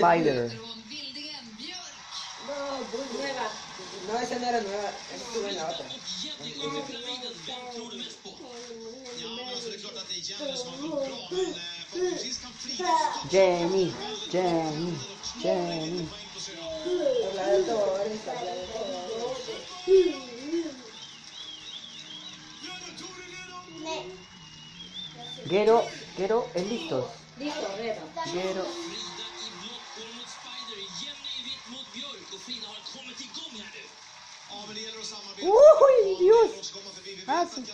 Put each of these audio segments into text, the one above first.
baile. No, pues, nueva. No, era nueva, en la otra. Jenny, Jenny, Jenny. es listo. Listo, Guero. men det gäller att samarbeta. Oj, Dios! Här finns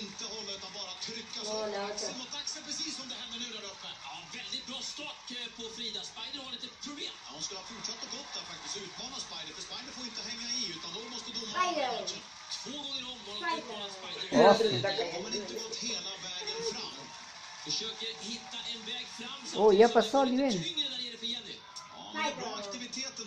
Inte hålla utan bara trycka så. Axel mot axel precis som det hände nu där uppe. Ja, väldigt bra stock eh, på Frida. Spider har lite problem. Ja, hon skulle ha fortsatt och gått där faktiskt utmana Spider. För Spider får inte hänga i utan då måste domaren ha Två gånger om har hon utmanat Spider. Ja, Frida kommer inte gått hela vägen fram. Försöker hitta en väg fram. Åh, jag passar ju en. Ja, bra aktiviteten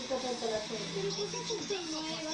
Thank you.